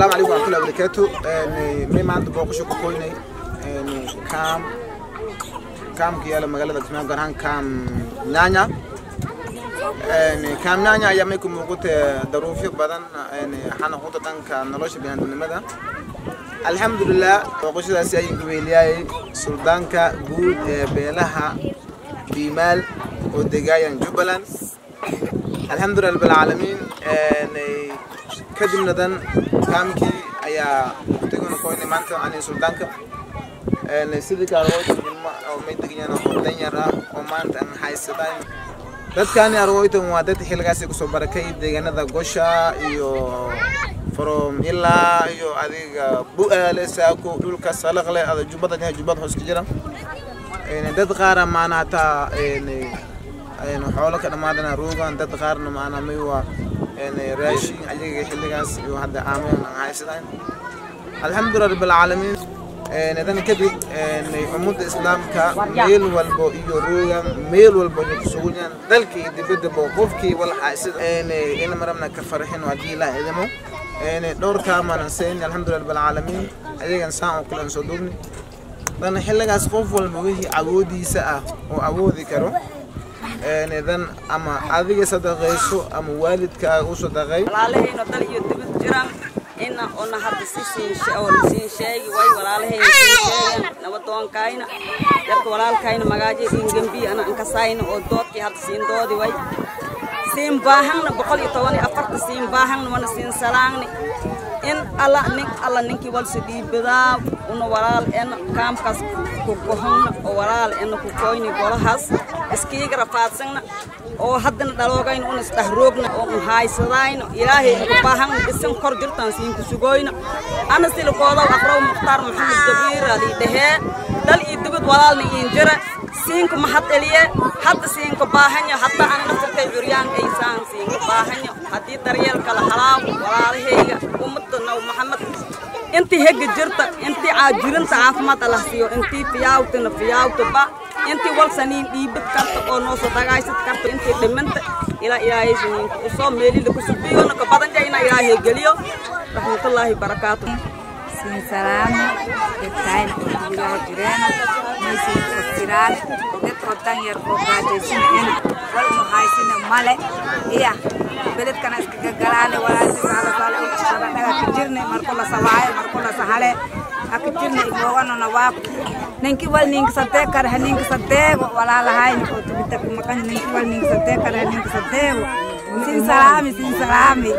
السلام عليكم ورحمة الله وبركاته. يعني ميم عند بوقش كوكويني؟ يعني كام كام كيالا مغالا دكتنا كام نانيا. يعني كام نانيا أيامي كم وقت ظروف بدن. حنا قوتا تنكا نلوش بين النمدا الحمد لله بوقش داسي أي قبيلياي سلطانكا قود بيلها بمال ودقايا جبلان الحمد لله رب العالمين. Kadibna dan kaamkii ayaa waqtiguna koynay maanta ani suldaanka sidii kaarooyta ilma oo may degayaan oo danyar ah oo maanta aan haysadayn dadkani arooytan waa dad xilligaasi ku soo barakay deegaanada gosha iyo from ilaa iyo adiga bu'aale saako dhulka salaqle ada jubbada dhinaca jubbada hoos ka jira. Dad qaara maana hataa xoolo ka dhamaadana roogan dad qaarna maana may waa الحمد لله رب العالمين. إن إذن كبد إن امه الاسلام كا ميل والبو يروي ميل والبو سوجن دلكي دبد بو قفكي والحاس إن إن مرمنا كفرحين وادي لا هدمو إن دور كامل سين الحمد لله رب العالمين. ادي أن سان كلن سودني دان حلغا سقف والبو هي اودي سا أو اودي كرو. Dan ama adiga sadaqayso ama waalidkaaga u sadaqay. Walaalahayno dal iyo dibad jiraan ina ona hadda si siin sheegi way walaalahayna siin sheegan nabadoonkayna yarka walaalkayna magaajo ingambi ana ankasayna oo doodkii hadda siin doodi way siin baahangna boqol iyo toban iyo afarta siin baahangna wana siin salaangni. In alla nin alla ninkii walse dhiibadaa una walaal en kaamkaas ku gohonna oo walaal ena ku koyni golahaas. Iskiiga rafaadsanna oo haddana dhaloogayna una isdhahroogna oo un haysadayno ilaahay ugu baahan isan kor jirtaan siinku sugoyna. Ana silikoodow aqrow mukhtaar maxamed jabiir alii dhahee dal iyo dibad walaalna iin jira. Siinka mahad eliye hadda siinka baahanyo hadda aan naftarkay curyaan aysaan siinka baahanyo. Haddii daryeelka la halaawo walaalahayga ummadda naw maxamed intii hega jirta intii caajirinta caafimaad allah siiyo intii fiyaawtana fiyaawta ba intii walsaniin dhiibad karta oo noo soo dagaysad karta intii dhimanta ilaa ilaahay siniinka usoo meelida ku subiyona ka badan jaa inaa ilaahay geliyo. Raxmatullaahi barakaatu sin salaami dadkayna gurigaha jireena maysin fasiraan dadkoo dan yar oo gaajaysinayana wal muhaysina male iya beledkana iskaga galaane walaalisisaalasaale akitirne markola sawaye markola sahale akitirne igogano na wap ninki wal ninki satte kar hai ninki satte wala lahai ko tubita kumakan ninki wal ninki satte kar hai ninki satte sin salami sin salami